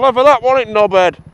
Clever that, wasn't it, knobhead?